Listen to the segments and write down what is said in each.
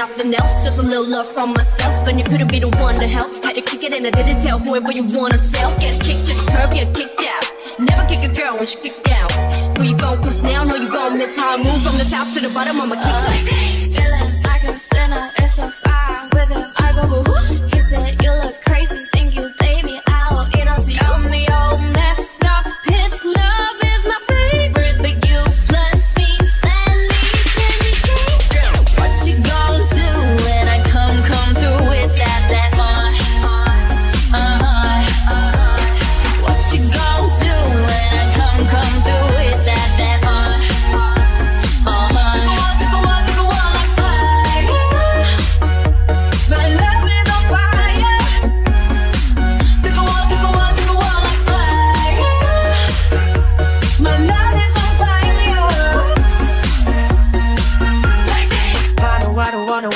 nothing else, just a little love from myself. And you couldn't be the one to help. Had to kick it and I didn't tell whoever you wanna tell. Get kicked to the curb, get kicked out. Never kick a girl when she kicked out. Where you gon' piss now? Know you gon' miss how I move from the top to the bottom. I'ma kick like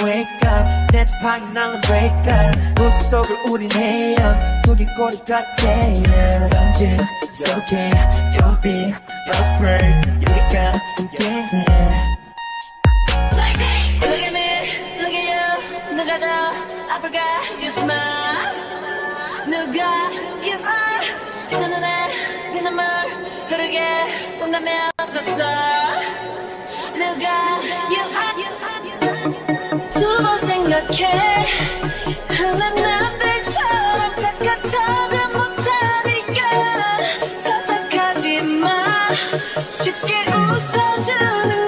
wake up 내 방에 나는 break up 우주 속을 우린 헤엄 두개 꼬리 같아 던진 beat, your spray 우리가 함께해 Look at me, look at you. 누가 더 아플까? You smile. 누가 you are. 두 눈에 흐르게 본다면 없었어. 누가 you 이렇게 남들처럼 착각하지 못하니까. 자작하지 마. 쉽게 웃어주는